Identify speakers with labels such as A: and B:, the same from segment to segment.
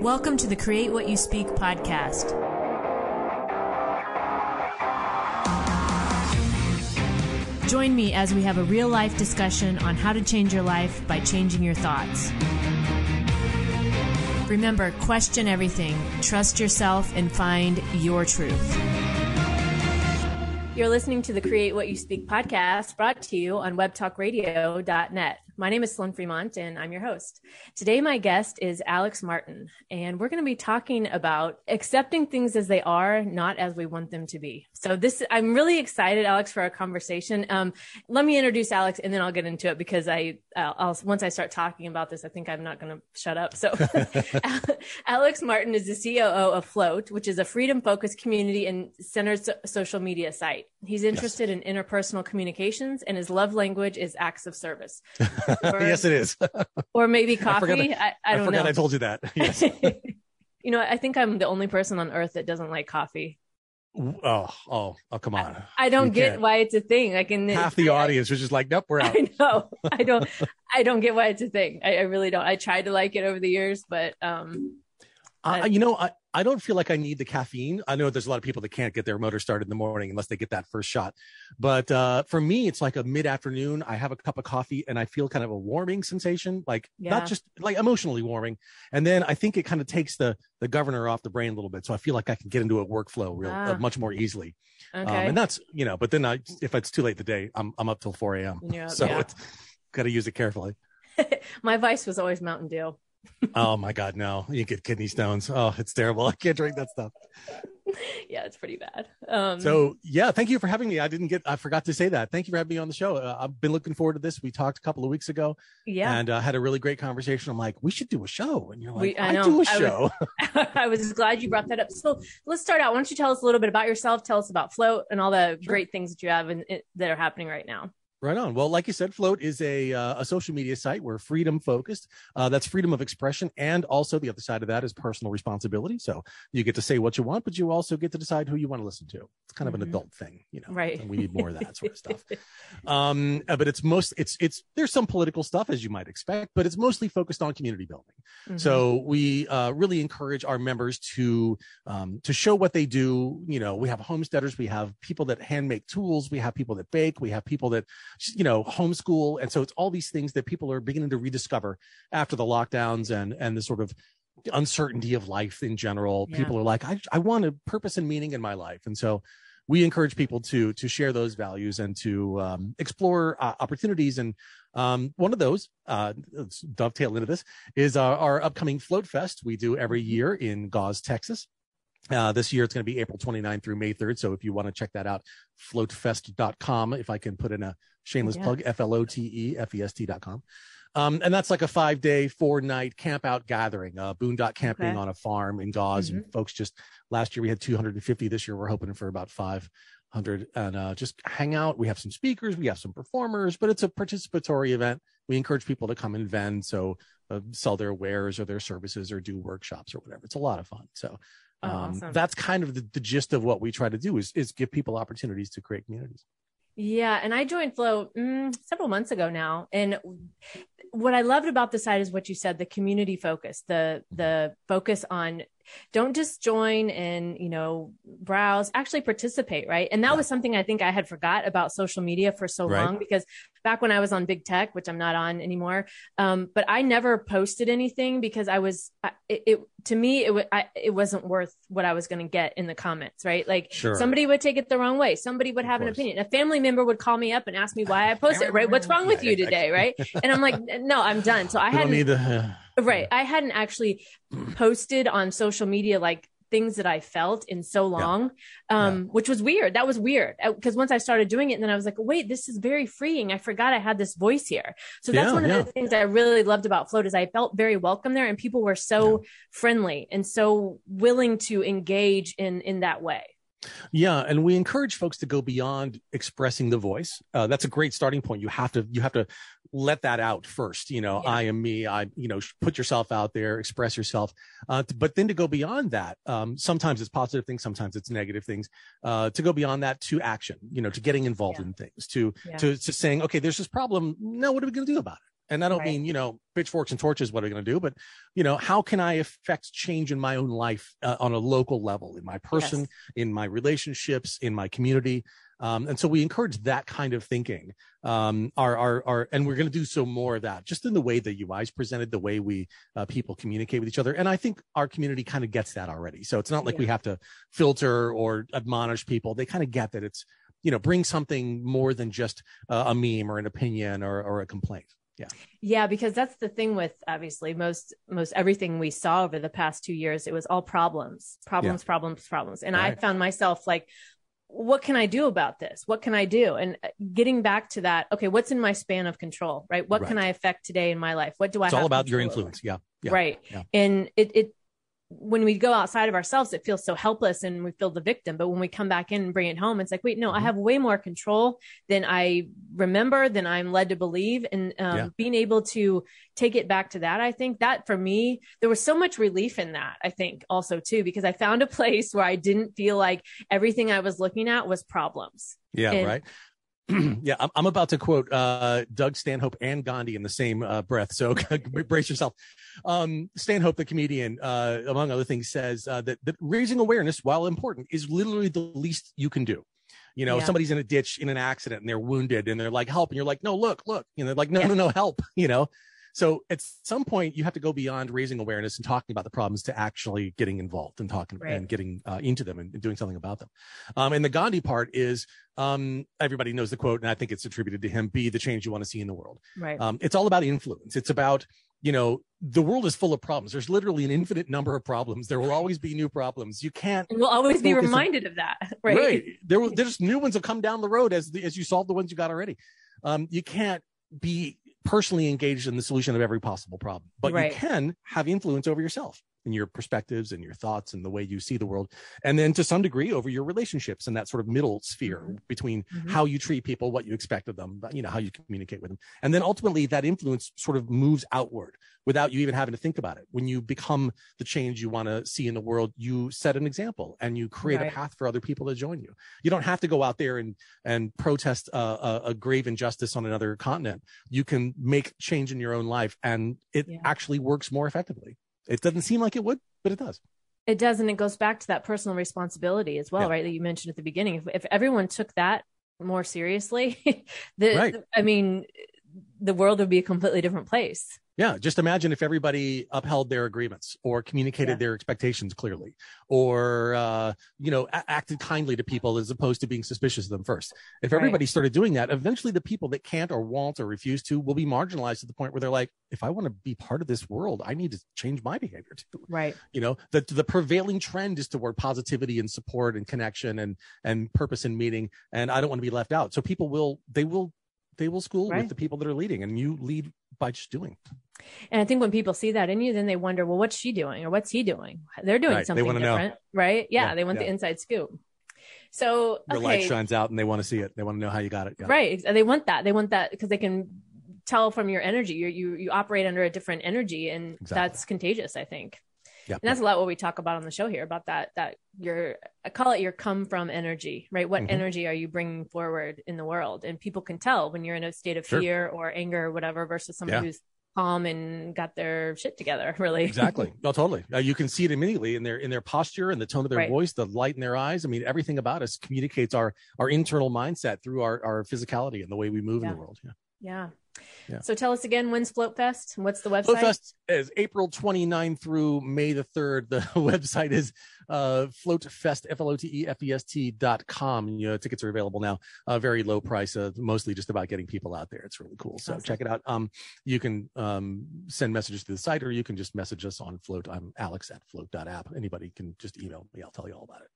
A: Welcome to the Create What You Speak podcast. Join me as we have a real life discussion on how to change your life by changing your thoughts. Remember, question everything, trust yourself, and find your truth. You're listening to the Create What You Speak podcast brought to you on webtalkradio.net. My name is Sloan Fremont and I'm your host. Today, my guest is Alex Martin, and we're going to be talking about accepting things as they are, not as we want them to be. So this, I'm really excited, Alex, for our conversation. Um, let me introduce Alex and then I'll get into it because I, I'll, once I start talking about this, I think I'm not going to shut up. So Alex Martin is the COO of Flote, which is a freedom focused community and centered so- social media site. He's interested yes. in interpersonal communications and his love language is acts of service.
B: Or, yes, it is.
A: or maybe coffee. I, I, I, I forgot
B: know. I told you that. Yes.
A: you know, I think I'm the only person on earth that doesn't like coffee.
B: Oh, oh, oh, come on.
A: I, don't you get can't. why it's a thing. Like in
B: half the audience was just like, nope, we're out.
A: I know. I don't, I don't get why it's a thing. I, I, really don't. I tried to like it over the years, but, um,
B: uh, you know, I, I don't feel like I need the caffeine. I know there's a lot of people that can't get their motor started in the morning unless they get that first shot. But uh, for me, it's like a mid afternoon. I have a cup of coffee and I feel kind of a warming sensation, like yeah. not just like emotionally warming. And then I think it kind of takes the the governor off the brain a little bit. So I feel like I can get into a workflow real uh, ah. uh, much more easily. Um, okay. Um, and that's you know, but then I if it's too late the day, I'm I'm up till 4 a.m. Yeah, so yeah. it's got to use it carefully.
A: My vice was always Mountain Dew
B: oh my god, no! You get kidney stones. Oh, it's terrible. I can't drink that stuff.
A: yeah, it's pretty bad. Um,
B: so yeah, thank you for having me. I didn't get, I forgot to say that. Thank you for having me on the show. Uh, I've been looking forward to this. We talked a couple of weeks ago,
A: yeah,
B: and uh, had a really great conversation. I'm like, we should do a show, and you're like, we, I, I do a show.
A: I was, I was, glad you brought that up. So let's start out. Why don't you tell us a little bit about yourself? Tell us about Flote and all the sure. great things that you have and that are happening right now.
B: Right on. Well, like you said, Flote is a uh, a social media site. We're freedom focused. Uh, that's freedom of expression, and also the other side of that is personal responsibility. So you get to say what you want, but you also get to decide who you want to listen to. It's kind of mm-hmm. an adult thing, you know.
A: Right.
B: And we need more of that sort of stuff. Um, uh, but it's most it's it's there's some political stuff as you might expect, but it's mostly focused on community building. Mm-hmm. So we uh, really encourage our members to um, to show what they do. You know, we have homesteaders, we have people that hand make tools, we have people that bake, we have people that you know, homeschool. And so it's all these things that people are beginning to rediscover after the lockdowns and, and the sort of uncertainty of life in general. Yeah. People are like, I, I want a purpose and meaning in my life. And so we encourage people to, to share those values and to um, explore uh, opportunities. And um, one of those, uh, dovetail into this, is our, our upcoming Flote Fest we do every mm-hmm. year in Gause, Texas. Uh, this year it's going to be April 29th through May 3rd. So if you want to check that out, flotefest.com, if I can put in a shameless yeah. plug, F-L-O-T-E-F-E-S-T.com. Um, and that's like a five day, four night camp out gathering, uh, boondock camping okay. on a farm in Gause. Mm-hmm. And folks just last year we had 250. This year we're hoping for about 500 and, uh, just hang out. We have some speakers, we have some performers, but it's a participatory event. We encourage people to come and vend. So, uh, sell their wares or their services or do workshops or whatever. It's a lot of fun. So, um, awesome. That's kind of the, the gist of what we try to do is, is give people opportunities to create communities.
A: Yeah, and I joined flow mm, several months ago now, and what I loved about the site is what you said: the community focus, the the focus on don't just join and you know browse actually participate right and that yeah. was something i think i had forgot about social media for so right. long because back when I was on big tech, which I'm not on anymore. Um, but I never posted anything because I was, it, it to me, it, w- I, it wasn't worth what I was going to get in the comments, right? Like sure. somebody would take it the wrong way. Somebody would have an opinion. A family member would call me up and ask me why I posted, right? What's wrong with you today? Right. And I'm like, no, I'm done. So I uh, right. I hadn't actually posted on social media like things that I felt in so long, yeah. um, yeah. which was weird. That was weird because uh, once I started doing it, and then I was like, wait, this is very freeing. I forgot I had this voice here. So that's yeah, one of the things I really loved about Flote is I felt very welcome there, and people were so friendly and so willing to engage in in that way.
B: Yeah, and we encourage folks to go beyond expressing the voice. Uh, that's a great starting point. You have to you have to let that out first. You know, yeah. I am me. I you know put yourself out there, express yourself. Uh, but then to go beyond that, um, sometimes it's positive things, sometimes it's negative things. Uh, to go beyond that to action. You know, to getting involved yeah. in things. To yeah. to to saying, okay, there's this problem. Now, what are we going to do about it? And I don't
A: Right.
B: mean, you know, pitchforks and torches, what are we going to do? But, you know, how can I affect change in my own life uh, on a local level, in my person,
A: Yes.
B: in my relationships, in my community? Um, and so we encourage that kind of thinking. Um, our, our, our, and we're going to do so more of that just in the way the UI is presented, the way we, uh, people communicate with each other. And I think our community kind of gets that already. So it's not like
A: Yeah.
B: we have to filter or admonish people. They kind of get that it's, you know, bring something more than just uh, a meme or an opinion or, or a complaint.
A: Yeah, Yeah, because that's the thing with obviously most most everything we saw over the past two years. It was all problems, problems, problems, problems, and I found myself like, what can I do about this? What can I do? And uh, getting back to that, okay, what's in my span of control, right? What can I affect today in my life? What do I?
B: It's all about your
A: control over?
B: influence. Yeah. Yeah.
A: right?
B: Yeah.
A: And it it when we go outside of ourselves, it feels so helpless and we feel the victim. But when we come back in and bring it home, it's like, wait, no, I
B: Mhm.
A: have way more control than I remember, than I'm led to believe. And um,
B: Yeah.
A: being able to take it back to that, I think that for me, there was so much relief in that, I think also too, because I found a place where I didn't feel like everything I was looking at was problems.
B: Yeah.
A: And-
B: right. yeah. I'm, I'm about to quote uh, Doug Stanhope and Gandhi in the same uh, breath. So brace yourself. Um, Stanhope, the comedian, uh, among other things, says uh, that, that raising awareness, while important, is literally the least you can do. You know,
A: Yeah.
B: somebody's in a ditch in an accident and they're wounded and they're like, help. And you're like, no, look, look. You know, they're like, no,
A: Yeah.
B: no, no, help. You know, so at some point you have to go beyond raising awareness and talking about the problems to actually getting involved and talking
A: Right.
B: and getting uh, into them and, and doing something about them. Um, and the Gandhi part is um, everybody knows the quote, and I think it's attributed to him: "Be the change you want to see in the world."
A: Right.
B: Um, it's all about influence. It's about you know the world is full of problems. There's literally an infinite number of problems. There will always be new problems. You can't.
A: and we'll always be
B: focus on-
A: reminded of that. Right.
B: There, will- there's new ones will come down the road as the, as you solve the ones you got already. Um, you can't be personally engaged in the solution of every possible problem, but
A: Right.
B: you can have influence over yourself and your perspectives and your thoughts and the way you see the world, and then to some degree over your relationships and that sort of middle sphere
A: Mhm.
B: between
A: Mhm.
B: how you treat people, what you expect of them, you know, how you communicate with them. And then ultimately that influence sort of moves outward without you even having to think about it. When you become the change you want to see in the world, you set an example and you create
A: Right.
B: a path for other people to join you. You don't have to go out there and, and protest a, a, a grave injustice on another continent. You can make change in your own life and it
A: Yeah.
B: actually works more effectively. It doesn't seem like it would, but it does.
A: It does, and it goes back to that personal responsibility as well,
B: Yeah.
A: right? That you mentioned at the beginning. If, if everyone took that more seriously, the,
B: Right.
A: I mean, the world would be a completely different place.
B: Yeah, just imagine if everybody upheld their agreements or communicated
A: Yeah.
B: their expectations clearly, or uh, you know, a- acted kindly to people as opposed to being suspicious of them first. If
A: Right.
B: everybody started doing that, eventually the people that can't or won't or refuse to will be marginalized to the point where they're like, if I want to be part of this world, I need to change my behavior too.
A: Right.
B: You know, the the prevailing trend is toward positivity and support and connection and and purpose and meaning, and I don't want to be left out. So people will they will they will school
A: Right.
B: with the people that are leading, and you lead by just doing.
A: And I think when people see that in you, then they wonder, well, what's she doing or what's he doing? They're doing
B: Right. They
A: something
B: know.
A: different, right? Yeah,
B: Yeah,
A: they want the inside scoop. So
B: your light shines out and they want to see it. They want to know how you got it. Yeah.
A: right? They want that. They want that because they can tell from your energy. You you you operate under a different energy, and
B: Exactly.
A: that's contagious. I think.
B: Yeah.
A: And that's a lot what we talk about on the show here about that that your I call it your come from energy, right? What
B: Mhm.
A: energy are you bringing forward in the world? And people can tell when you're in a state of
B: Sure.
A: fear or anger or whatever versus somebody
B: Yeah.
A: who's calm and got their shit together, really.
B: exactly. No, totally. Uh, you can see it immediately in their in their posture and the tone of their
A: Right.
B: voice, the light in their eyes. I mean, everything about us communicates our our internal mindset through our our physicality and the way we move in the world. Yeah.
A: yeah.
B: Yeah.
A: So tell us again, when's Flote Fest? What's the website?
B: Flote Fest is April 29 through May the 3rd. The website is uh, flotefest, F-L-O-T-E-F-E-S-T dot com. You know, tickets are available now, uh, very low price, uh, mostly just about getting people out there. It's really cool. So
A: Awesome.
B: check it out. Um, you can um, send messages to the site or you can just message us on Flote. I'm Alex at flote.app. Anybody can just email me. I'll tell you all about it.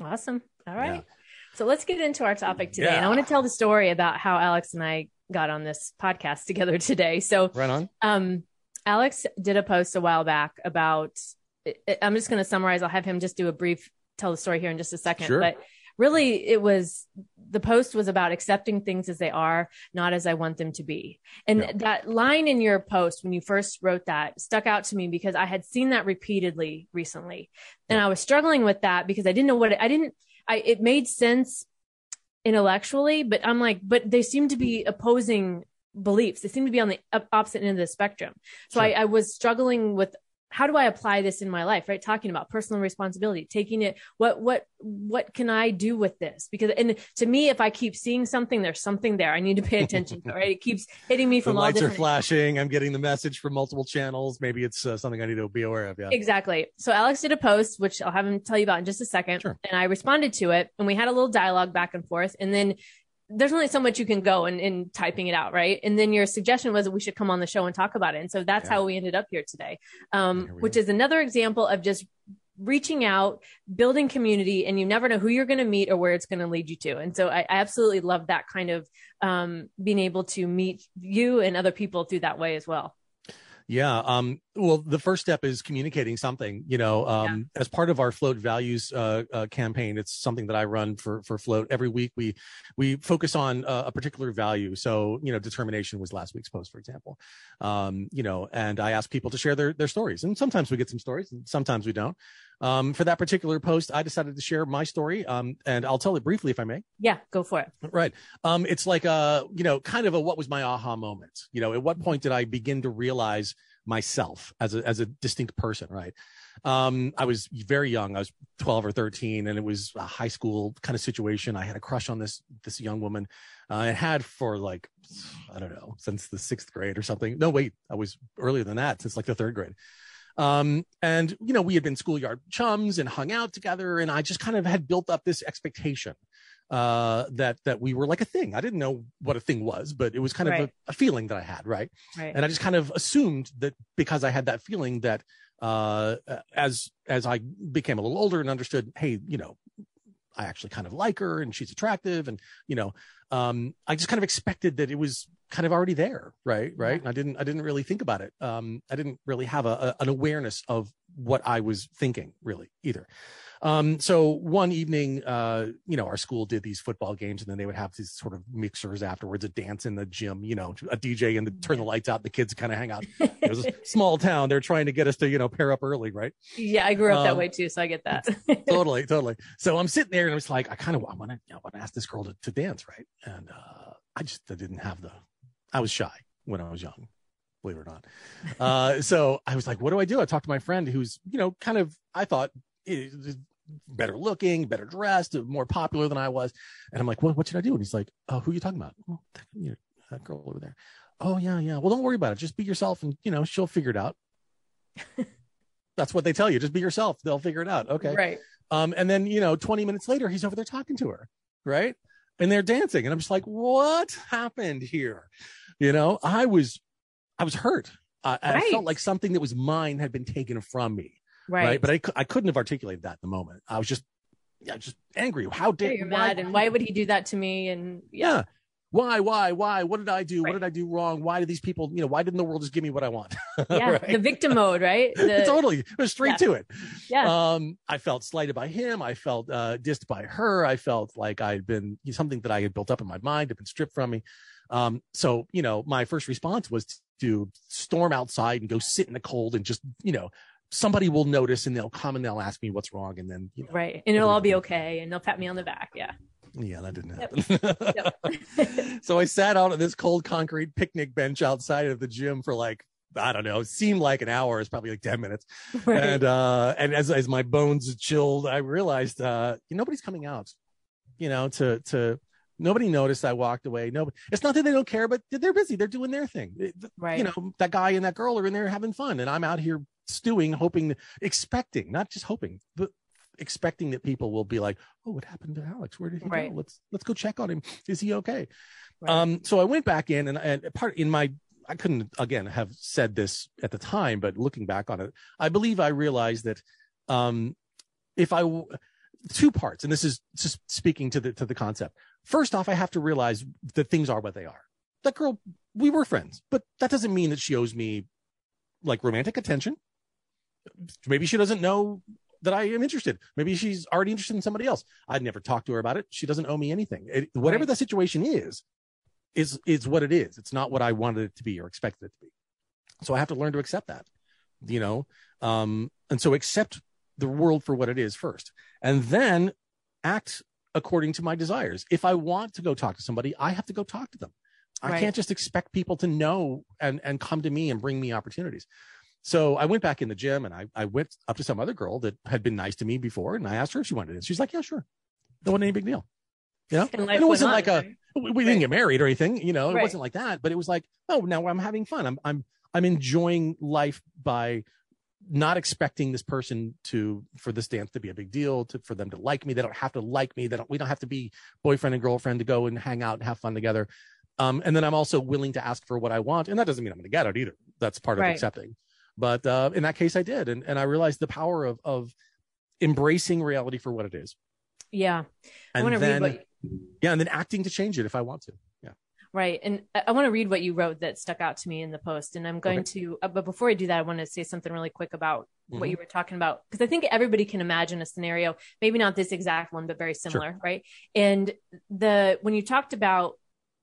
A: Awesome. All right.
B: Yeah.
A: So let's get into our topic today. And I want to tell the story about how Alex and I got on this podcast together today. So,
B: Right on.
A: um, Alex did a post a while back about, I'm just going to summarize. I'll have him just do a brief, tell the story here in just a second.
B: Sure.
A: But really, it was the post was about accepting things as they are, not as I want them to be. And
B: Yeah.
A: that line in your post, when you first wrote that, stuck out to me because I had seen that repeatedly recently. And I was struggling with that because I didn't know what it, I didn't, I, it made sense intellectually, but I'm like, but they seem to be opposing beliefs. They seem to be on the opposite end of the spectrum. So sure. I, I was struggling with how do I apply this in my life? Right. Talking about personal responsibility, taking it, what, what, what can I do with this? Because, and to me, if I keep seeing something, there's something there. I need to pay attention to, right? It keeps hitting me from
B: the
A: all
B: lights
A: different.
B: are flashing. I'm getting the message from multiple channels. Maybe it's uh, something I need to be aware of. Yeah.
A: Exactly. So Alex did a post, which I'll have him tell you about in just a second. Sure. And I responded to it and we had a little dialogue back and forth. And then there's only so much you can go in, in typing it out, right? And then your suggestion was that we should come on the show and talk about it. And so that's yeah. how we ended up here today, um, here which are. is another example of just reaching out, building community, and you never know who you're going to meet or where it's going to lead you to. And so I, I absolutely love that kind of um, being able to meet you and other people through that way as well.
B: Yeah. Um, well, the first step is communicating something, you know, um, yeah. as part of our flote values, uh, uh, campaign. It's something that I run for, for flote every week. We, we focus on uh, a particular value. So, you know, determination was last week's post, for example. Um, you know, and I ask people to share their, their stories and sometimes we get some stories and sometimes we don't. Um, for that particular post, I decided to share my story. Um, and I'll tell it briefly if I may.
A: Yeah, go for it.
B: Right. Um, it's like a, you know, kind of a, what was my aha moment? You know, at what point did I begin to realize myself as a, as a distinct person? Right. Um, I was very young. I was 12 or 13 and it was a high school kind of situation. I had a crush on this, this young woman. Uh, I had for like, I don't know, since the sixth grade or something. No, wait, I was earlier than that, since like the third grade. Um, and, you know, we had been schoolyard chums and hung out together. And I just kind of had built up this expectation uh that that we were like a thing i didn't know what a thing was but it was kind right. of a, a, feeling that i had right? right and i just kind of assumed that because i had that feeling that uh as as i became a little older and understood hey you know i actually kind of like her and she's attractive and you know um i just kind of expected that it was kind of already there right right? And i didn't i didn't really think about it. Um i didn't really have a, a, an awareness of what i was thinking really either. Um so one evening uh you know our school did these football games and then they would have these sort of mixers afterwards a dance in the gym you know a dj and the, turn the lights out the kids kind of hang out. It was a small town. They're trying to get us to you know pair up early right?
A: Yeah i grew up um, that way too so i get that.
B: Totally totally. So i'm sitting there and i was like i kind of i want to you know, want to ask this girl to, to dance right? And uh i just I didn't have the I was shy when I was young, believe it or not. Uh, so I was like, what do I do? I talked to my friend who's, you know, kind of, I thought better looking, better dressed, more popular than I was. And I'm like, what, what should I do? And he's like, oh, who are you talking about? Oh, that girl over there. Oh yeah, yeah. Well, don't worry about it. Just be yourself and, you know, she'll figure it out. That's what they tell you. Just be yourself. They'll figure it out. Okay.
A: Right.
B: Um, and then, you know, 20 minutes later, he's over there talking to her. Right. And they're dancing. And I'm just like, what happened here? You know, I was, I was hurt. I, right. I felt like something that was mine had been taken from me. Right. right? But I, I couldn't have articulated that in the moment. I was just, yeah, just angry. How dare
A: you're why, mad, and why would he do that to me? And
B: yeah. yeah. Why, why, why? What did I do? Right. What did I do wrong? Why did these people, you know, why didn't the world just give me what I want?
A: Yeah. right? The victim mode, right? The,
B: totally. It was straight
A: yeah.
B: to it.
A: Yeah.
B: Um, I felt slighted by him. I felt, uh, dissed by her. I felt like I'd been something that I had built up in my mind had been stripped from me. Um, so, you know, my first response was to storm outside and go sit in the cold and just, you know, somebody will notice and they'll come and they'll ask me what's wrong. And then, you know,
A: right. And it'll all be okay. And they'll pat me on the back. Yeah.
B: Yeah, that didn't happen. Yep. Yep. so I sat out on this cold concrete picnic bench outside of the gym for like I don't know, it seemed like an hour. It's probably like 10 minutes. Right. And, uh, and as, as my bones chilled, I realized, uh, nobody's coming out, you know, to, to, Nobody noticed I walked away. No, it's not that they don't care, but they're busy. They're doing their thing.
A: Right.
B: You know, that guy and that girl are in there having fun, and I'm out here stewing, hoping, expecting, not just hoping, but expecting that people will be like, "Oh, what happened to Alex? Where did he right. go? Let's let's go check on him. Is he okay?" Right. Um. So I went back in, and, and part in my I couldn't again have said this at the time, but looking back on it, I believe I realized that um, if I two parts, and this is just speaking to the to the concept. First off, I have to realize that things are what they are. That girl, we were friends, but that doesn't mean that she owes me like romantic attention. Maybe she doesn't know that I am interested. Maybe she's already interested in somebody else. I'd never talked to her about it. She doesn't owe me anything. It, whatever right. the situation is, is is what it is. It's not what I wanted it to be or expected it to be. So I have to learn to accept that, you know. Um, and so accept the world for what it is first, and then act according to my desires. If I want to go talk to somebody, I have to go talk to them. I can't just expect people to know and and come to me and bring me opportunities. So I went back in the gym and I I went up to some other girl that had been nice to me before and I asked her if she wanted it. She's like, yeah, sure. It wasn't any big deal. You know,
A: And life
B: it wasn't
A: went
B: like
A: on,
B: a
A: right?
B: we, we didn't get married or anything. You know, it
A: Right.
B: wasn't like that. But it was like, oh, now I'm having fun. I'm I'm I'm enjoying life by not expecting this person to for this dance to be a big deal to for them to like me. They don't have to like me. They don't we don't have to be boyfriend and girlfriend to go and hang out and have fun together. Um and then i'm also willing to ask for what i want. And that doesn't mean i'm going to get it either. That's part of
A: Right.
B: accepting. But uh in that case i did. And and i realized the power of of embracing reality for what it is.
A: Yeah. I
B: and
A: want to
B: then
A: what
B: yeah and then acting to change it if i want to
A: Right. And I, want to read what you wrote that stuck out to me in the post. And I'm going to, uh, but before I do that, I want to say something really quick about what
B: Mhm.
A: you were talking about. Cause I think everybody can imagine a scenario, maybe not this exact one, but very similar. Right. And the, when you talked about,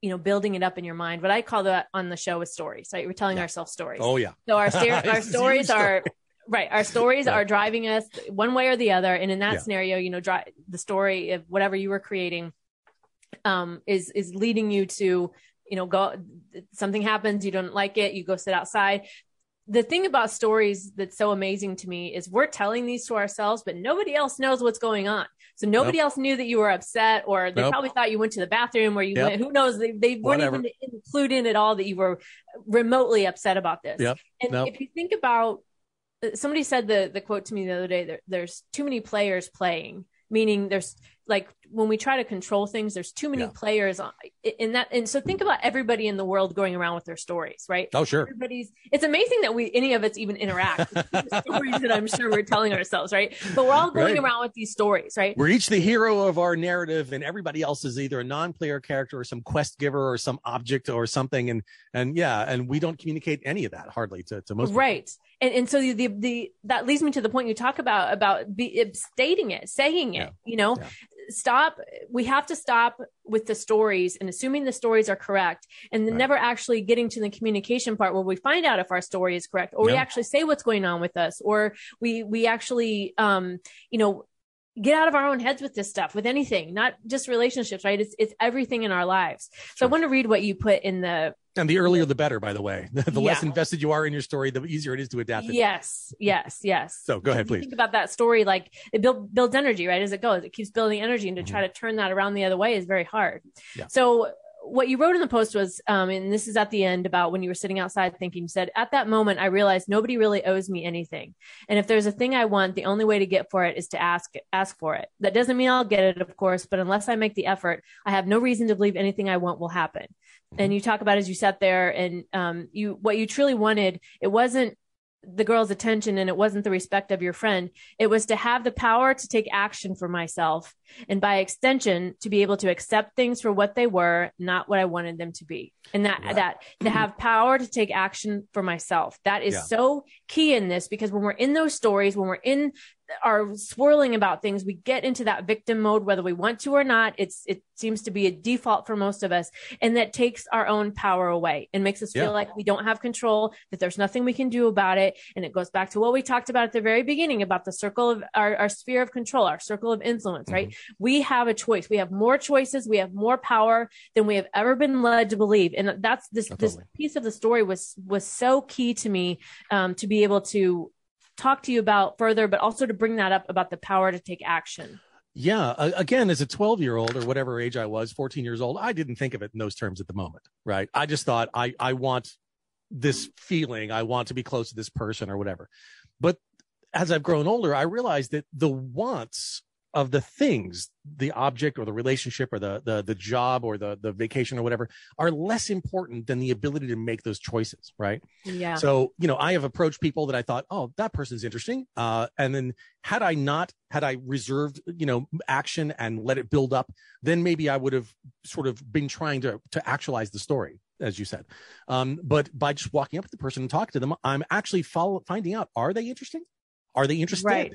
A: you know, building it up in your mind, what I call that on the show is stories, right? We're telling
B: Yeah.
A: ourselves stories.
B: oh yeah
A: So our, our stories are right. Our stories
B: Yeah.
A: are driving us one way or the other. And in that
B: Yeah.
A: scenario, you know, dri- the story of whatever you were creating, um, is, is leading you to, you know, go, something happens, you don't like it, you go sit outside. The thing about stories that's so amazing to me is we're telling these to ourselves, but nobody else knows what's going on. So nobody else knew that you were upset, or they
B: Nope.
A: probably thought you went to the bathroom, or you
B: Yep.
A: went. Who knows? They, they weren't even included in at all that you were remotely upset about this.
B: Yep.
A: And
B: Nope.
A: if you think about, uh, somebody said the the quote to me the other day. There, there's too many players playing, meaning there's like when we try to control things, there's too many
B: Yeah.
A: players on, in that. And so think about everybody in the world going around with their stories, right?
B: oh sure
A: Everybody's. It's amazing that we any of us even interact with the stories that I'm sure we're telling ourselves, right? But we're all going
B: Right.
A: around with these stories, right?
B: we're each the hero of our narrative and everybody else is either a non-player character or some quest giver or some object or something and and yeah and we don't communicate any of that hardly to, to most people.
A: And and so the, the the that leads me to the point you talk about about be, stating it saying it
B: Yeah.
A: you know
B: Yeah.
A: stop we have to stop with the stories and assuming the stories are correct and
B: Right.
A: never actually getting to the communication part where we find out if our story is correct or we actually say what's going on with us or we we actually um you know get out of our own heads with this stuff with anything not just relationships right it's it's everything in our lives so i want to read what you put in the
B: and the earlier the better by the way the less
A: Yeah.
B: invested you are in your story the easier it is to adapt it
A: Yes, yes, yes.
B: So, go ahead, please.
A: Think about that story. Like it build, builds energy, right? As it goes, it keeps building energy, and to try to turn that around the other way is very hard.
B: Mm-hmm. Yeah.
A: So what you wrote in the post was, um, and this is at the end about when you were sitting outside thinking, you said, at that moment, I realized nobody really owes me anything. And if there's a thing I want, the only way to get for it is to ask, ask for it. That doesn't mean I'll get it, of course, but unless I make the effort, I have no reason to believe anything I want will happen. And you talk about as you sat there and, um, you, what you truly wanted, it wasn't the girl's attention and it wasn't the respect of your friend. It was to have the power to take action for myself and by extension to be able to accept things for what they were, not what I wanted them to be. And that,
B: Right.
A: that to have power to take action for myself. That is
B: Yeah.
A: so key in this because when we're in those stories, when we're in our swirling about things, we get into that victim mode, whether we want to or not. It's, it seems to be a default for most of us. And that takes our own power away and makes us
B: Yeah.
A: feel like we don't have control, that there's nothing we can do about it. And it goes back to what we talked about at the very beginning about the circle of our, our sphere of control, our circle of influence, right?
B: Mm-hmm.
A: We have a choice. We have more choices. We have more power than we have ever been led to believe. And that's this, this piece of the story was, was so key to me, um, to be able to talk to you about further, but also to bring that up about the power to take action.
B: Yeah. Again, as a 12 year old or whatever age I was, 14 years old, I didn't think of it in those terms at the moment. Right. I just thought I, I want this feeling. I want to be close to this person or whatever. But as I've grown older, I realized that the wants of the things, the object or the relationship or the, the, the job or the, the vacation or whatever are less important than the ability to make those choices. Right.
A: Yeah.
B: So, you know, I have approached people that I thought, oh, that person's interesting. Uh, and then had I not, had I reserved, you know, action and let it build up, then maybe I would have sort of been trying to, to actualize the story, as you said. Um, but by just walking up to the person and talking to them, I'm actually follow, finding out, are they interesting? Are they interested?
A: Right.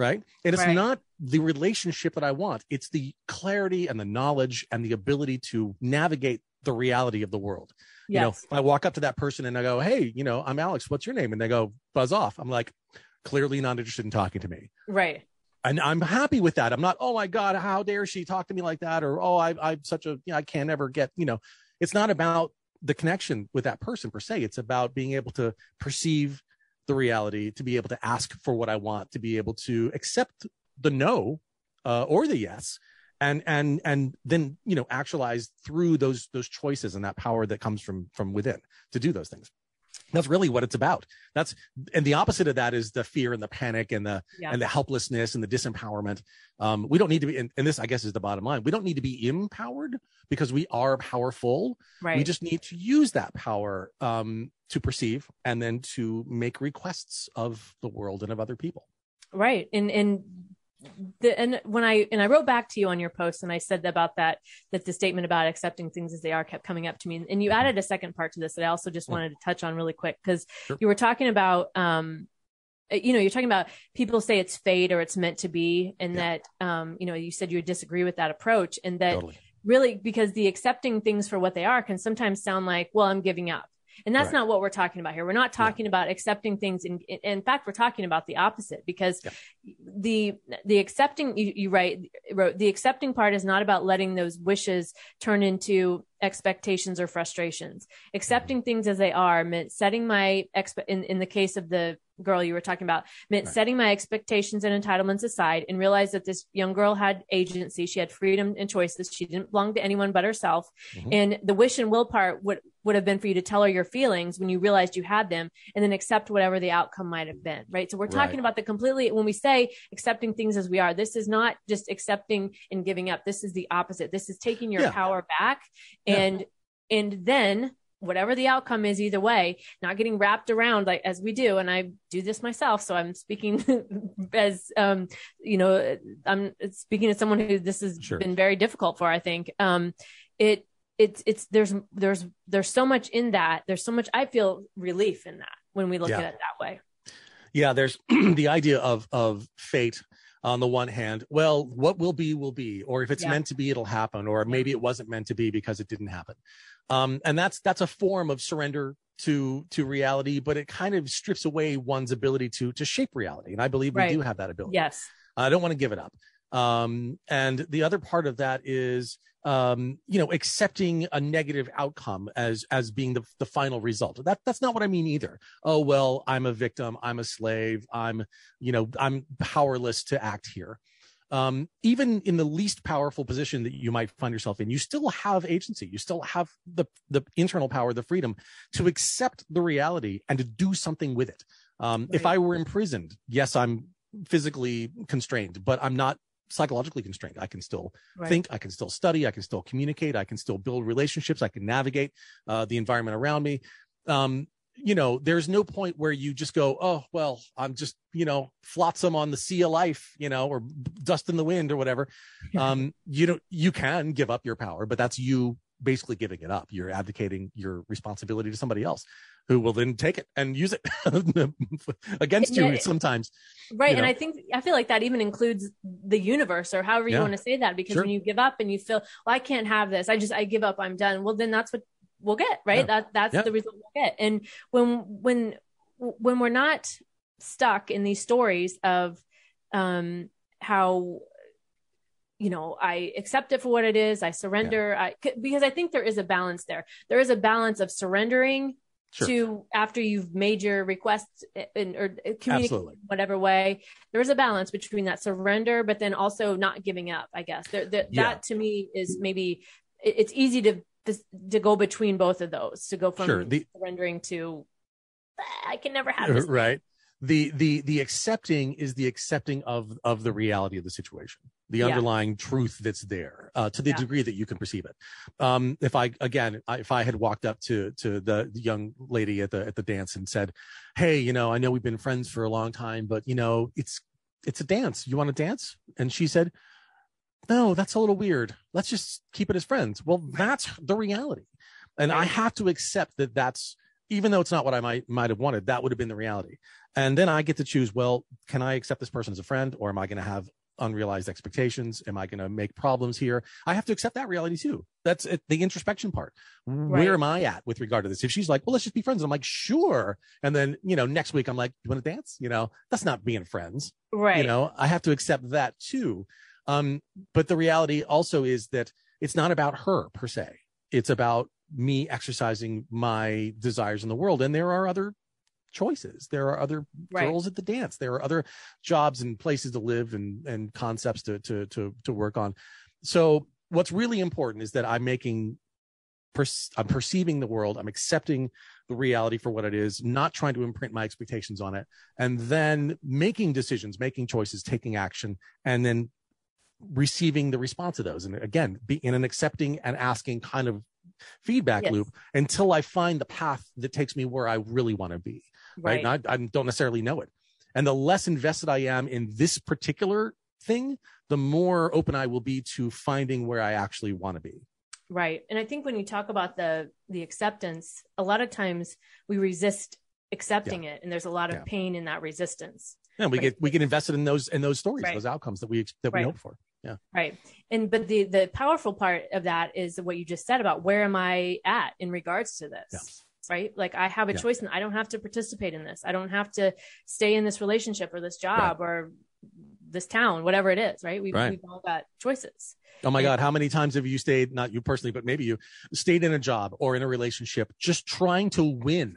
B: Right. And it's
A: Right.
B: not the relationship that I want. It's the clarity and the knowledge and the ability to navigate the reality of the world you know, I walk up to that person and I go, Hey, you know, I'm Alex, what's your name? And they go, buzz off. I'm like, clearly not interested in talking to me.
A: right.
B: And I'm happy with that. I'm not, oh my God, how dare she talk to me like that? Or, oh, I, I'm such a, you know, I can't ever get, you know, it's not about the connection with that person per se. It's about being able to perceive the reality, to be able to ask for what I want, to be able to accept the no uh, or the yes, and and and then you know actualize through those those choices and that power that comes from from within to do those things that's really what it's about. That's and the opposite of that is the fear and the panic and the yeah. and the helplessness and the disempowerment. Um, we don't need to be and, and, this i guess is the bottom line. We don't need to be empowered because we are powerful. Right. we just need to use that power um, to perceive and then to make requests of the world and of other people.
A: Right. And and the, and when I and I wrote back to you on your post and I said about that that the statement about accepting things as they are kept coming up to me and you added a second part to this that I also just wanted to touch on really quick because sure. you were talking about um uh, you know you're talking about people say it's fate or it's meant to be and yeah. that um you know you said you would disagree with that approach and that totally. really because the accepting things for what they are can sometimes sound like well I'm giving up and that's right. not what we're talking about here. We're not talking yeah. about accepting things. In, in fact, we're talking about the opposite because yeah. the, the accepting, you, you write, wrote, the accepting part is not about letting those wishes turn into expectations or frustrations. Accepting mm-hmm. things as they are meant setting my expe- in, in the case of the girl you were talking about meant right. setting my expectations and entitlements aside and realized that this young girl had agency she had freedom and choices she didn't belong to anyone but herself mm-hmm. and the wish and will part would would have been for you to tell her your feelings when you realized you had them and then accept whatever the outcome might have been right so we're talking right. about the completely when we say accepting things as we are this is not just accepting and giving up this is the opposite this is taking your yeah. power back and yeah. and then whatever the outcome is either way not getting wrapped around like as we do. And i do this myself. So i'm speaking as um you know i'm speaking as someone who this has sure. been very difficult for i think. Um it it's it's there's there's there's so much in that. There's so much i feel relief in that when we look yeah. at it that way.
B: Yeah there's the idea of of fate on the one hand, well, what will be will be, or if it's yeah. meant to be, it'll happen, or maybe it wasn't meant to be because it didn't happen um, and that's that's a form of surrender to to reality but it kind of strips away one's ability to to shape reality. And i believe right. we do have that ability.
A: Yes.
B: I don't want to give it up. Um, and the other part of that is um, you know accepting a negative outcome as as being the, the final result. That that's not what i mean either. Oh well i'm a victim i'm a slave i'm you know i'm powerless to act here um, even in the least powerful position that you might find yourself in, you still have agency. You still have the the internal power, the freedom to accept the reality and to do something with it. Um, right. If I were imprisoned, yes, I'm physically constrained, but I'm not psychologically constrained. I can still right. think, I can still study, I can still communicate, I can still build relationships, I can navigate uh, the environment around me. Um, you know, there's no point where you just go, oh, well, I'm just, you know, flotsam on the sea of life, you know, or dust in the wind or whatever. Um, you know, you can give up your power, but that's you basically giving it up. You're abdicating your responsibility to somebody else who will then take it and use it against you sometimes.
A: Right. You know. And I think, I feel like that even includes the universe or however you yeah. want to say that, because sure. when you give up and you feel, well, I can't have this, I just, I give up, I'm done. Well, then that's what we'll get right yeah. that that's yeah. the result we'll get and when when when we're not stuck in these stories of um how you know i accept it for what it is i surrender yeah. i because i think there is a balance there there is a balance of surrendering Sure. to after you've made your requests in, or communicate whatever way there is a balance between that surrender but then also not giving up i guess there, there, yeah. that to me is maybe it's easy to to go between both of those to go from sure. the, surrendering to I can never have this.
B: Right. The the the accepting is the accepting of of the reality of the situation, the yeah. underlying truth that's there, uh, to the yeah. degree that you can perceive it. Um, if I again, I, if I had walked up to to the, the young lady at the at the dance and said, "Hey, you know, I know we've been friends for a long time, but you know, it's it's a dance. You want to dance?" And she said, no, that's a little weird. Let's just keep it as friends. Well, that's the reality. And I have to accept that that's, even though it's not what I might, might have wanted, that would have been the reality. And then I get to choose, well, can I accept this person as a friend or am I going to have unrealized expectations? Am I going to make problems here? I have to accept that reality too. That's it, the introspection part. Right. Where am I at with regard to this? If she's like, well, let's just be friends. And I'm like, sure. And then, you know, next week I'm like, you want to dance? You know, that's not being friends.
A: Right.
B: You know, I have to accept that too. Um, but the reality also is that it's not about her per se. It's about me exercising my desires in the world. And there are other choices. There are other right. girls at the dance. There are other jobs and places to live and and concepts to to to to work on. So what's really important is that I'm making I'm perceiving the world. I'm accepting the reality for what it is, not trying to imprint my expectations on it, and then making decisions, making choices, taking action, and then receiving the response of those. And again, be in an accepting and asking kind of feedback yes. loop until I find the path that takes me where I really want to be. Right. right? I, I don't necessarily know it. And the less invested I am in this particular thing, the more open I will be to finding where I actually want to be.
A: Right. And I think when you talk about the the acceptance, a lot of times we resist accepting yeah. it and there's a lot of yeah. pain in that resistance.
B: Yeah, we right. get we get invested in those in those stories, right. those outcomes that we that we right. hope for. Yeah.
A: Right. And but the the powerful part of that is what you just said about where am I at in regards to this? Yeah. Right. Like I have a choice and I don't have to participate in this. I don't have to stay in this relationship or this job or this town, whatever it is, right? We've, right. we've all got choices.
B: Oh my God. How many times have you stayed, not you personally, but maybe you stayed in a job or in a relationship just trying to win,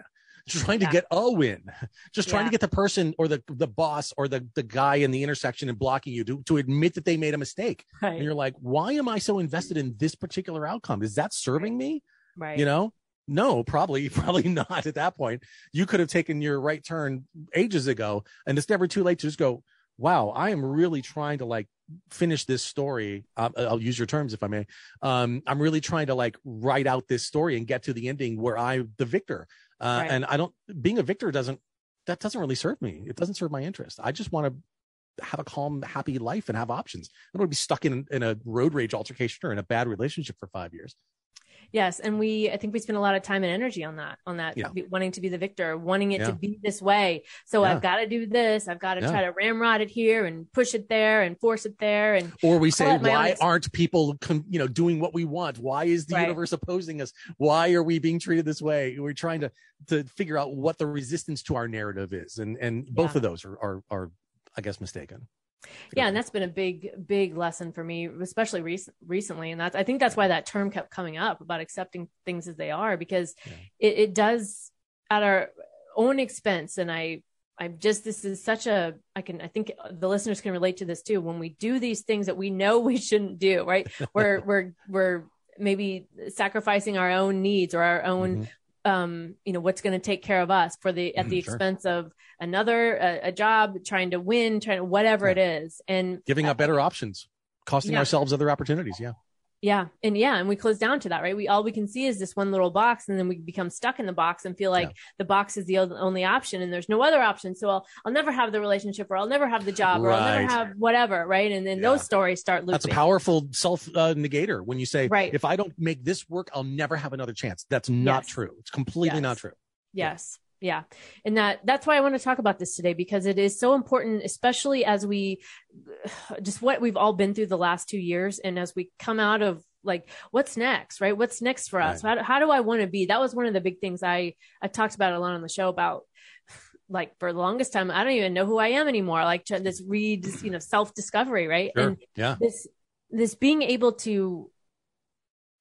B: trying yeah. to get a win, just trying yeah. to get the person or the, the boss or the, the guy in the intersection and blocking you to, to admit that they made a mistake. Right. And you're like, why am I so invested in this particular outcome? Is that serving me?
A: Right.
B: You know? No, probably, probably not at that point. You could have taken your right turn ages ago and it's never too late to just go, wow, I am really trying to like finish this story. Um, I'll use your terms if I may. Um, I'm really trying to like write out this story and get to the ending where I'm the victor. Uh, right. and I don't, being a victor doesn't, that doesn't really serve me. It doesn't serve my interest. I just want to have a calm, happy life and have options. I don't want to be stuck in, in a road rage altercation or in a bad relationship for five years.
A: Yes, and we I think we spend a lot of time and energy on that, on that yeah. wanting to be the victor, wanting it yeah. to be this way. So yeah. I've got to do this. I've got to try to ramrod it here and push it there and force it there. And
B: or we say, why aren't people, you know, doing what we want? Why is the right. universe opposing us? Why are we being treated this way? We're trying to to figure out what the resistance to our narrative is, and and both of those are are, are I guess mistaken
A: yeah and that's been a big big lesson for me especially rec- recently and that's i think that's why that term kept coming up about accepting things as they are because yeah. it, it does at our own expense and i i'm just this is such a i can i think the listeners can relate to this too. When we do these things that we know we shouldn't do right? We're we're we're maybe sacrificing our own needs or our own mm-hmm um, you know, what's going to take care of us for the at the mm, sure. expense of another a, a, job, trying to win, trying to whatever yeah. it is, and
B: giving up better options, costing yeah. ourselves other opportunities. Yeah.
A: Yeah. And yeah. And we close down to that, right? We, all we can see is this one little box and then we become stuck in the box and feel like yeah. the box is the only option and there's no other option. So I'll, I'll never have the relationship or I'll never have the job right. or I'll never have whatever. Right. And then yeah. those stories start looping.
B: That's a powerful self uh, negator when you say, right. if I don't make this work, I'll never have another chance. That's not yes. true. It's completely yes. not true.
A: Yes yeah. And that that's why i want to talk about this today because it is so important especially as we just what we've all been through the last two years and as we come out of like what's next right? What's next for us? Right. how, how do i want to be? That was one of the big things i i talked about a lot on the show about like for the longest time i don't even know who i am anymore. Like this read you know self discovery right?
B: Sure. and yeah.
A: this this being able to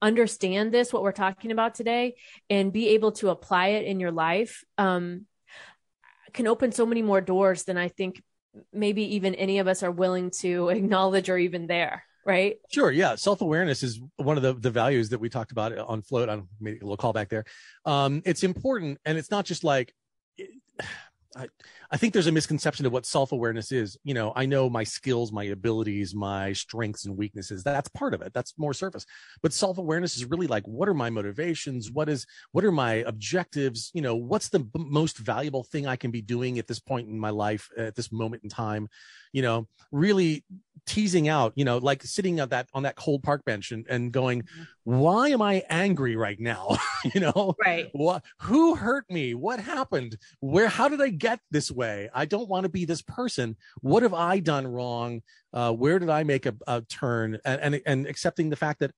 A: understand this what we're talking about today and be able to apply it in your life um, can open so many more doors than i think maybe even any of us are willing to acknowledge or even there right?
B: Sure yeah. Self-awareness is one of the, the values that we talked about on flote. On maybe a little call back there. Um, it's important and it's not just like I, I think there's a misconception of what self-awareness is. You know, I know my skills, my abilities, my strengths and weaknesses. That's part of it. That's more surface. But self-awareness is really like, what are my motivations? What is, what are my objectives? You know, what's the b- most valuable thing I can be doing at this point in my life, at this moment in time? You know, really teasing out, you know, like sitting on that on that cold park bench and, and going, mm-hmm. why am I angry right now? you know,
A: right.
B: What who hurt me? What happened? Where how did I get this way? I don't want to be this person. What have I done wrong? Uh, where did I make a, a turn? And, and and accepting the fact that,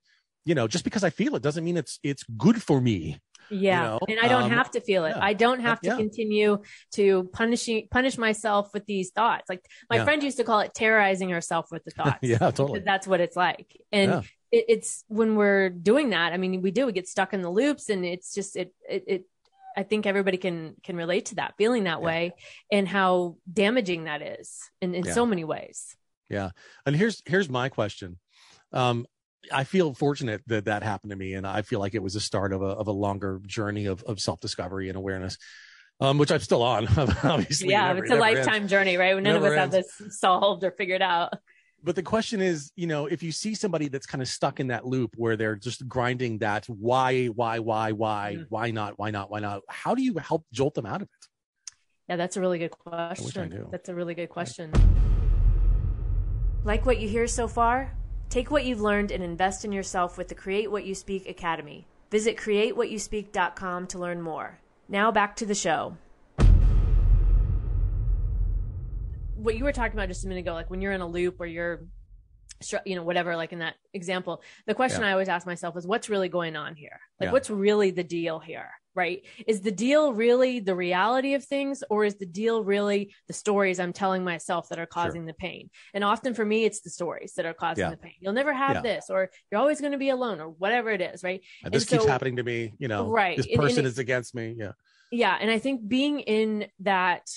B: you know, just because I feel it doesn't mean it's it's good for me
A: yeah. You know? And I don't um, have to feel it. Yeah. I don't have to yeah. continue to punishing punish myself with these thoughts. Like my yeah. friend used to call it terrorizing herself with the thoughts.
B: yeah, totally.
A: That's what it's like. And it, it's when we're doing that. I mean, we do, we get stuck in the loops and it's just, it, it, it I think everybody can, can relate to that feeling that yeah. way and how damaging that is in, in yeah. so many ways.
B: Yeah. And here's, here's my question. Um, I feel fortunate that that happened to me, and I feel like it was the start of a of a longer journey of of self discovery and awareness, um, which I'm still on. Obviously,
A: yeah,
B: never,
A: it's a lifetime ends. journey, right? None of us ends. have this solved or figured out.
B: But the question is, you know, if you see somebody that's kind of stuck in that loop where they're just grinding that why, why, why, why, mm. why not, why not, why not, how do you help jolt them out of it?
A: Yeah, that's a really good question. That's a really good question. Like what you hear so far? Take what you've learned and invest in yourself with the Create What You Speak Academy. Visit createwhatyouspeak.com to learn more. Now back to the show. What you were talking about just a minute ago, like when you're in a loop or you're you know whatever like in that example the question yeah. i always ask myself is what's really going on here? Like yeah. what's really the deal here right? Is the deal really the reality of things or is the deal really the stories i'm telling myself that are causing sure. the pain? And often for me it's the stories that are causing yeah. the pain. You'll never have this or you're always going to be alone or whatever it is right?
B: And this and keeps so, happening to me you know. Right. This person and, and is against me. Yeah.
A: Yeah. And i think being in that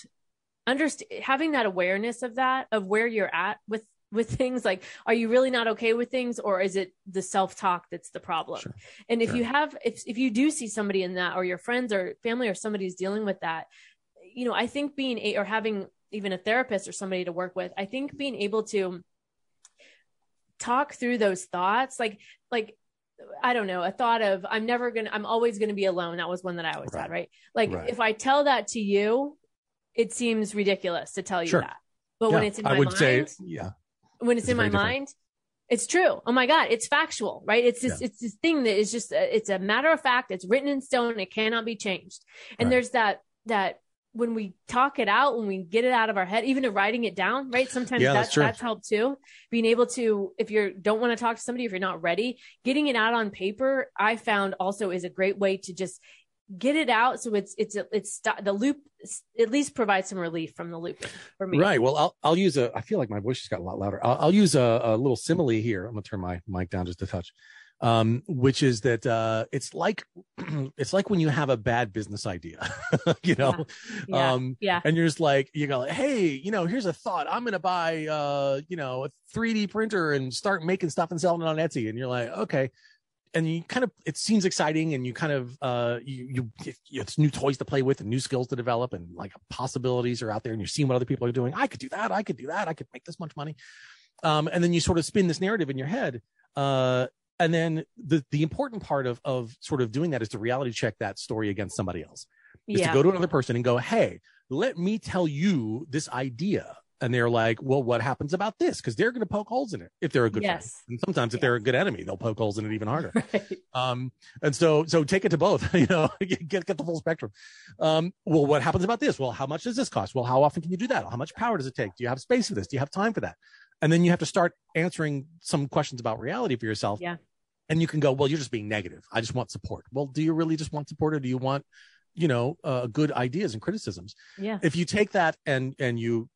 A: understand having that awareness of that of where you're at with with things like are you really not okay with things or is it the self-talk that's the problem sure. and if sure. you have if, if you do see somebody in that or your friends or family or somebody's dealing with that you know i think being a or having even a therapist or somebody to work with i think being able to talk through those thoughts like like I don't know, a thought of I'm never gonna, I'm always gonna be alone. That was one that I always right. had, right? Like right. if I tell that to you, it seems ridiculous to tell you sure. that. But yeah. when it's in my I would mind, say,
B: yeah,
A: when it's, it's in my different. mind it's true oh my god it's factual right it's this yeah. it's this thing that is just a, it's a matter of fact it's written in stone it cannot be changed and right. there's that that when we talk it out when we get it out of our head even writing it down right sometimes yeah, that's, that's, that's helped too being able to if you don't want to talk to somebody if you're not ready getting it out on paper i found also is a great way to just get it out so it's it's it's the loop at least provides some relief from the loop for me.
B: Right. Well i'll i'll use a i feel like my voice just got a lot louder. I'll, I'll use a, a, little simile here. I'm gonna turn my mic down just a touch. Um which is that uh it's like it's like when you have a bad business idea you know?
A: Yeah. Yeah. um yeah.
B: and you're just like you go hey you know here's a thought. I'm gonna buy uh you know a 3d printer and start making stuff and selling it on etsy. And you're like okay and you kind of it seems exciting and you kind of uh you, you it's new toys to play with and new skills to develop and like possibilities are out there and you're seeing what other people are doing. I could do that. I could do that. I could make this much money. Um and then you sort of spin this narrative in your head uh and then the the important part of of sort of doing that is to reality check that story against somebody else. Is yeah. to go to another person and go hey let me tell you this idea and they're like, well, what happens about this? Because they're going to poke holes in it if they're a good yes. friend. And sometimes if yes. they're a good enemy, they'll poke holes in it even harder. Right. Um, and so, so take it to both, you know, get, get the full spectrum. Um, well, what happens about this? Well, how much does this cost? Well, how often can you do that? How much power does it take? Do you have space for this? Do you have time for that? And then you have to start answering some questions about reality for yourself.
A: Yeah.
B: And you can go, well, you're just being negative. I just want support. Well, do you really just want support or do you want, you know, uh, good ideas and criticisms?
A: Yeah.
B: If you take that and, and you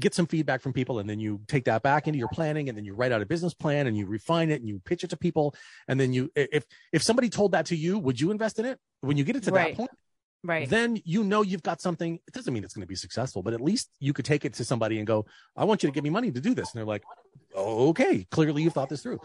B: get some feedback from people and then you take that back into your planning and then you write out a business plan and you refine it and you pitch it to people and then you if if somebody told that to you would you invest in it? When you get it to right. that point
A: right.
B: then you know you've got something it doesn't mean it's going to be successful but at least you could take it to somebody and go i want you to give me money to do this. And they're like okay clearly you've thought this through.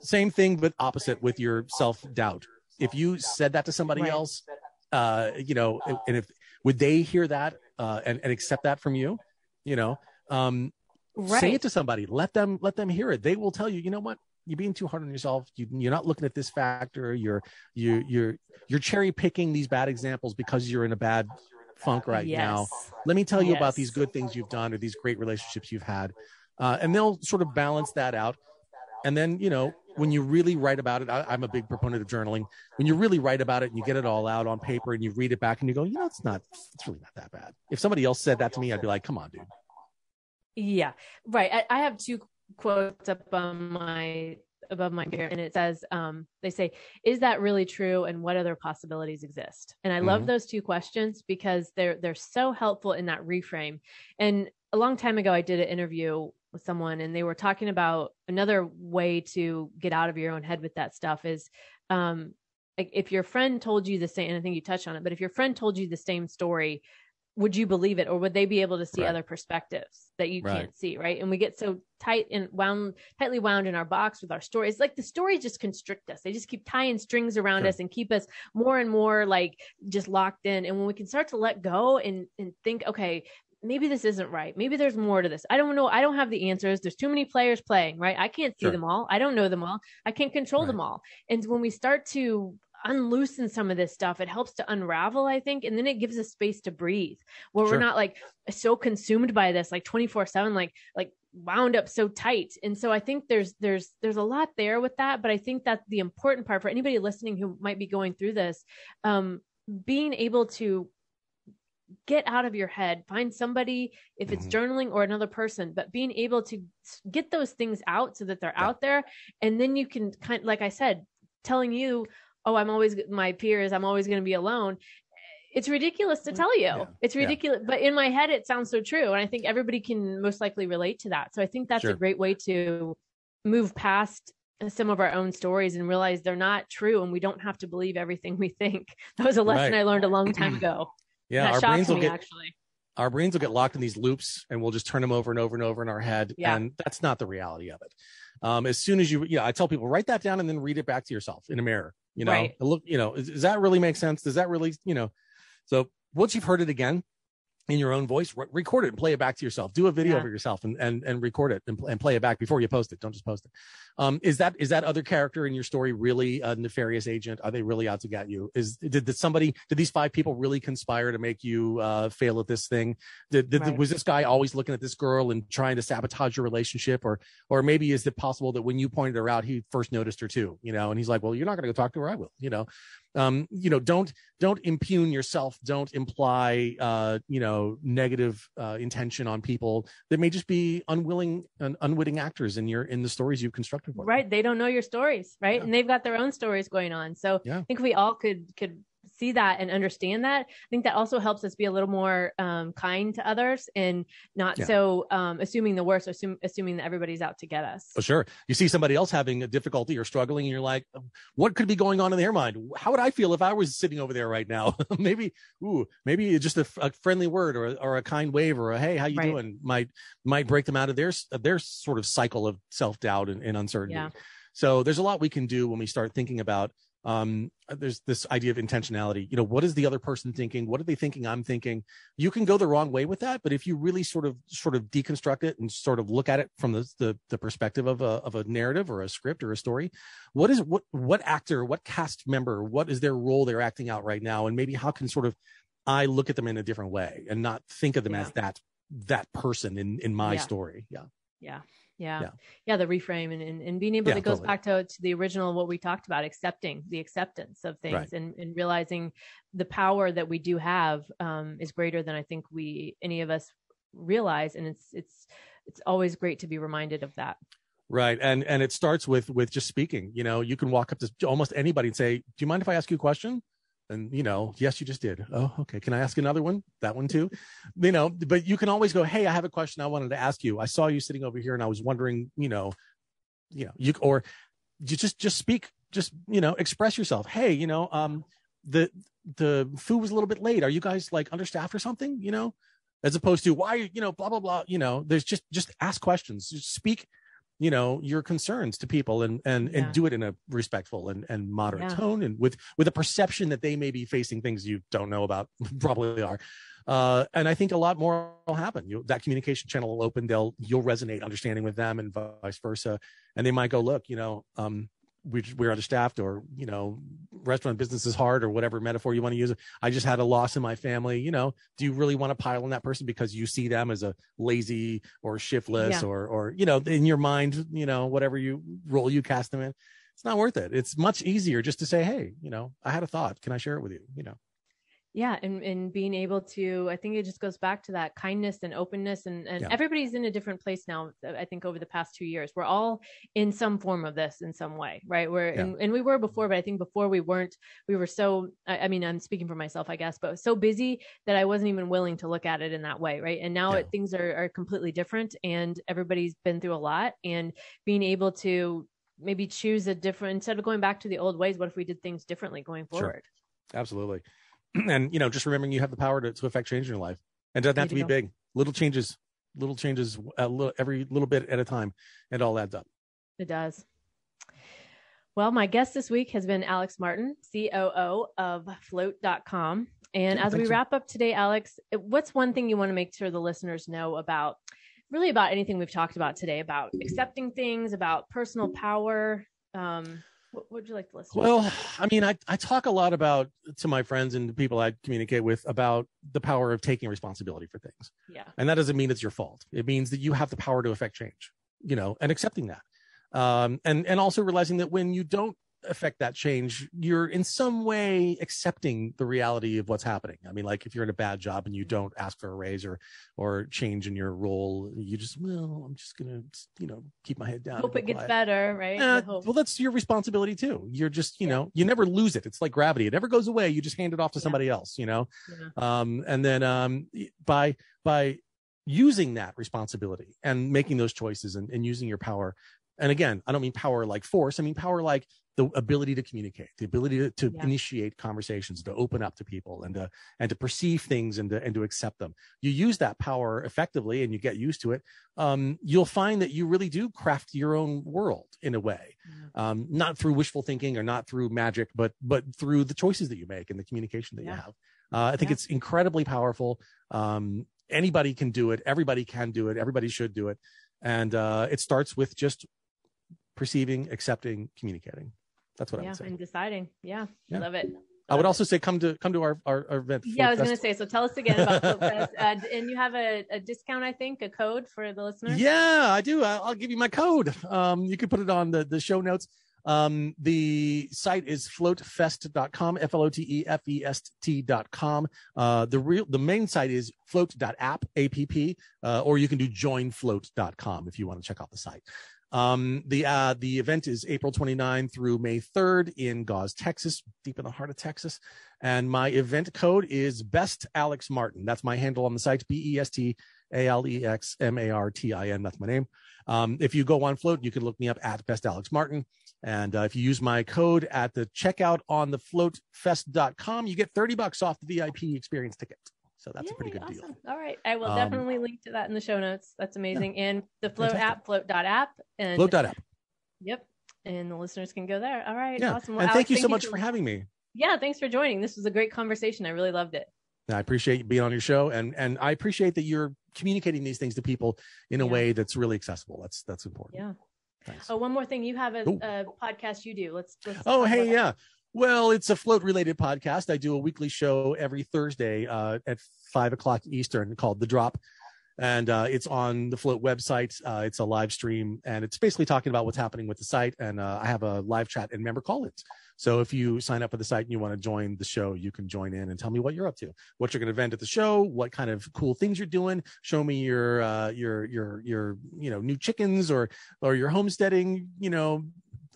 B: Same thing but opposite with your self-doubt. If you said that to somebody right. else uh you know and if would they hear that uh and, and accept that from you you know um right. say it to somebody let them let them hear it. They will tell you you know what? You're being too hard on yourself. You, you're not looking at this factor. You're you you're you're cherry picking these bad examples because you're in a bad funk right yes. now. Let me tell you yes. about these good things you've done or these great relationships you've had. Uh, and they'll sort of balance that out. And then you know when you really write about it I, i'm a big proponent of journaling. When you really write about it and you get it all out on paper and you read it back and you go you know it's not it's really not that bad. If somebody else said that to me i'd be like come on dude.
A: Yeah, right. I, I have two quotes up on my above my ear and it says um, they say is that really true and what other possibilities exist? And i mm-hmm. love those two questions because they're they're so helpful in that reframe. And a long time ago i did an interview with someone and they were talking about another way to get out of your own head with that stuff is um like if your friend told you the same and I think you touched on it, but if your friend told you the same story, would you believe it or would they be able to see
B: Right.
A: other perspectives that you
B: Right.
A: can't see right and we get so tight and wound tightly wound in our box with our stories like the stories just constrict us they just keep tying strings around
B: Sure.
A: us and keep us more and more like just locked in and when we can start to let go and and think okay maybe this isn't right. Maybe there's more to this. I don't know. I don't have the answers. There's too many players playing right? I can't see
B: Sure.
A: them all. I don't know them all. I can't control
B: Right.
A: them all. And when we start to unloosen some of this stuff it helps to unravel i think and then it gives us space to breathe. Where
B: Sure.
A: we're not like so consumed by this like 24 7 like like wound up so tight. And so i think there's there's there's a lot there with that but i think that the important part for anybody listening who might be going through this um being able to get out of your head find somebody if it's
B: Mhm.
A: journaling or another person but being able to get those things out so that they're
B: Yeah.
A: out there and then you can kind like i said telling you oh i'm always my peers i'm always going to be alone it's ridiculous to tell you
B: Yeah.
A: it's
B: Yeah.
A: ridiculous but in my head it sounds so true and i think everybody can most likely relate to that so i think that's
B: Sure.
A: a great way to move past some of our own stories and realize they're not true and we don't have to believe everything we think that was a lesson
B: Right.
A: i learned a long time ago
B: Yeah, our brains will
A: me
B: get
A: actually.
B: our brains will get locked in these loops and we'll just turn them over and over and over in our head
A: Yeah.
B: and that's not the reality of it. Um as soon as you yeah i tell people write that down and then read it back to yourself in a mirror you know?
A: Right.
B: look you know does that really make sense? Does that really you know? So once you've heard it again in your own voice re- record it and play it back to yourself. Do a video
A: Yeah.
B: of yourself and and, and record it and, and play it back before you post it. Don't just post it. Um is that is that other character in your story really a nefarious agent? Are they really out to get you? Is did, did somebody did these five people really conspire to make you uh fail at this thing? Did, did
A: Right.
B: was this guy always looking at this girl and trying to sabotage your relationship? Or or maybe is it possible that when you pointed her out he first noticed her too you know and he's like well you're not going to go talk to her i will you know um you know don't don't impugn yourself don't imply uh you know negative uh intention on people that may just be unwilling and unwitting actors in your in the stories you've constructed for them.
A: right they don't know your stories right
B: Yeah.
A: and they've got their own stories going on so
B: Yeah.
A: i think we all could could see that and understand that i think that also helps us be a little more um, kind to others and not
B: Yeah.
A: so um, assuming the worst assume, assuming that everybody's out to get us
B: Oh, sure. You see somebody else having a difficulty or struggling, and you're like, what could be going on in their mind? How would I feel if I was sitting over there right now? maybe, ooh, maybe just a, a friendly word or, or a kind wave or a hey, how you
A: Right.
B: doing might might break them out of their their sort of cycle of self doubt and, and uncertainty.
A: Yeah.
B: So there's a lot we can do when we start thinking about um there's this idea of intentionality. You know what is the other person thinking? What are they thinking i'm thinking? You can go the wrong way with that but if you really sort of sort of deconstruct it and sort of look at it from the the, the perspective of a of a narrative or a script or a story what is what what actor what cast member what is their role they're acting out right now? And maybe how can sort of i look at them in a different way and not think of them
A: Yeah.
B: as that that person in in my
A: Yeah.
B: story. Yeah.
A: Yeah yeah
B: Yeah.
A: yeah, the reframe and, and, and being able
B: Yeah,
A: to goes
B: totally.
A: back to, to the original what we talked about accepting the acceptance of things
B: Right.
A: and, and realizing the power that we do have um, is greater than i think we any of us realize and it's it's it's always great to be reminded of that
B: Right. And and it starts with with just speaking. You know, you can walk up to almost anybody and say, Do you mind if I ask you a question? And you know, yes, you just did. Oh, okay. Can I ask another one? That one too. you know, but you can always go, Hey, I have a question I wanted to ask you. I saw you sitting over here and I was wondering, you know, you know, you or you just just speak, just you know, express yourself. Hey, you know, um the the food was a little bit late. Are you guys like understaffed or something? You know, as opposed to why, you know, blah blah blah. You know, there's just just ask questions. Just speak you know your concerns to people and and
A: Yeah.
B: and do it in a respectful and and moderate
A: Yeah.
B: tone and with with a perception that they may be facing things you don't know about probably are uh and i think a lot more will happen you that communication channel will open they'll you'll resonate understanding with them and vice versa and they might go look you know um we, we're understaffed or you know restaurant business is hard or whatever metaphor you want to use. I just had a loss in my family you know. Do you really want to pile on that person because you see them as a lazy or shiftless
A: Yeah.
B: or or you know in your mind you know whatever you role you cast them in? It's not worth it. It's much easier just to say hey you know i had a thought. Can i share it with you? You know
A: yeah and, and being able to i think it just goes back to that kindness and openness and, and
B: Yeah.
A: everybody's in a different place now uh, i think over the past two years we're all in some form of this in some way right we're
B: Yeah.
A: and, and we were before but i think before we weren't we were so I, I mean i'm speaking for myself i guess but so busy that i wasn't even willing to look at it in that way right and now
B: Yeah.
A: it, things are, are completely different and everybody's been through a lot and being able to maybe choose a different instead of going back to the old ways what if we did things differently going
B: Sure.
A: forward
B: Absolutely. and you know, just remembering you have the power to, to affect change in your life. And it doesn't have to be big. Little changes, little changes a little, every little bit at a time. It all adds up.
A: It does. Well, my guest this week has been Alex Martin, COO of flote.com. And as we wrap up today, Alex, what's one thing you want to make sure the listeners know about really about anything we've talked about today about accepting things, about personal power? Um, what would you like to listen to?
B: Well, I mean, I, I talk a lot about to my friends and the people I communicate with about the power of taking responsibility for things.
A: Yeah.
B: And that doesn't mean it's your fault. It means that you have the power to affect change, you know, and accepting that. Um, and, and also realizing that when you don't affect that change, you're in some way accepting the reality of what's happening. I mean, like if you're in a bad job and you don't ask for a raise or, or change in your role, you just, well, I'm just going to, you know, keep my head down.
A: Hope it gets
B: quiet.
A: better, right?
B: Uh, well, that's your responsibility too. You're just, you
A: Yeah.
B: know, you never lose it. It's like gravity. It never goes away. You just hand it off to
A: Yeah.
B: somebody else, you know?
A: Yeah.
B: Um, and then, um, by, by using that responsibility and making those choices and, and using your power. And again, I don't mean power like force. I mean, power like the ability to communicate, the ability to, to
A: Yeah.
B: initiate conversations, to open up to people and to, and to perceive things and to, and to accept them. You use that power effectively and you get used to it. Um, you'll find that you really do craft your own world in a way
A: Yeah.
B: um, not through wishful thinking or not through magic, but but through the choices that you make and the communication that you have. Uh, I think
A: Yeah.
B: it's incredibly powerful. Um, anybody can do it. Everybody can do it. Everybody should do it. And uh, it starts with just perceiving, accepting, communicating. That's what I
A: yeah.
B: would say.
A: And deciding. Yeah.
B: Yeah.
A: Love it.
B: I would also say come to come to our our, our event.
A: Yeah, I was going to say. So tell us again about Flote Fest. Uh, and you have a, a discount, I think, a code for the listeners.
B: Yeah, I do. I- I'll give you my code. Um, you can put it on the, the show notes. Um, the site is flotefest.com, F-L-O-T-E-F-E-S-T.com. Uh, the real, the main site is flote.app, A-P-P, uh, or you can do joinflote.com if you want to check out the site. Um, the, uh, the event is April 29 through May 3rd in Gause, Texas, deep in the heart of Texas. And my event code is best Alex Martin. That's my handle on the site, B-E-S-T a L E X M A R T I N. That's my name. Um, if you go on Flote, you can look me up at Best Alex Martin. And uh, if you use my code at the checkout on the flotefest.com, you get 30 bucks off the VIP experience ticket. So that's a pretty
A: Yay,
B: good deal.
A: awesome. All right. I will
B: Um,
A: definitely link to that in the show notes. That's amazing. And the Flote
B: Fantastic.
A: app, flote.app. And
B: Flote.app.
A: Yep. And the listeners can go there. All right.
B: Yeah.
A: Awesome. Well,
B: and
A: Alex,
B: thank you so much for having me.
A: Yeah. Thanks for joining. This was a great conversation. I really loved it.
B: I appreciate you being on your show, and and I appreciate that you're communicating these things to people in a
A: Yeah.
B: way that's really accessible. That's that's important.
A: Yeah.
B: Thanks.
A: Oh, one more thing. You have a, a podcast you do. Let's, let's
B: Oh, hey, yeah. Well, it's a flote related podcast. I do a weekly show every Thursday uh, at five o'clock Eastern called The Drop. And uh, it's on the flote website. Uh, it's a live stream and it's basically talking about what's happening with the site. And uh, I have a live chat and member call ins. So if you sign up for the site and you want to join the show, you can join in and tell me what you're up to, what you're going to vend at the show, what kind of cool things you're doing. Show me your, uh, your, your, your, you know, new chickens or, or your homesteading, you know,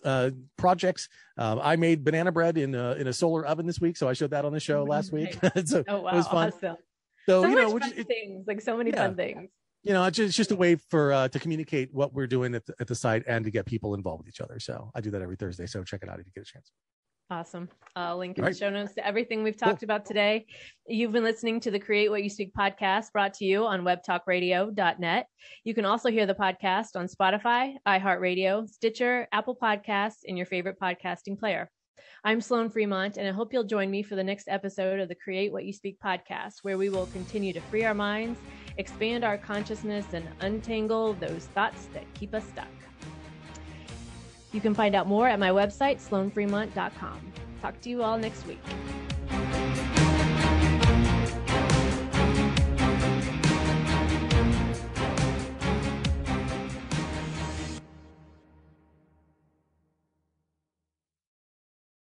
B: uh, projects. Um, I made banana bread in a, in a solar oven this week, so I showed that on the show last week. so
A: it. Oh, wow.
B: it was fun.
A: Awesome.
B: So,
A: So
B: you know,
A: fun
B: which, it,
A: things, like so many
B: Yeah.
A: fun things.
B: you know, it's just, it's just a way for uh, to communicate what we're doing at the, at the site and to get people involved with each other. So I do that every Thursday. So check it out if you get a chance.
A: Awesome. Uh, link in
B: Right.
A: the show notes to everything we've talked about today. You've been listening to the Create What You Speak podcast brought to you on webtalkradio.net. You can also hear the podcast on Spotify, iHeartRadio, Stitcher, Apple Podcasts, and your favorite podcasting player. I'm Sloan Fremont, and I hope you'll join me for the next episode of the Create What You Speak podcast, where we will continue to free our minds, expand our consciousness, and untangle those thoughts that keep us stuck. You can find out more at my website, sloanfremont.com. Talk to you all next week.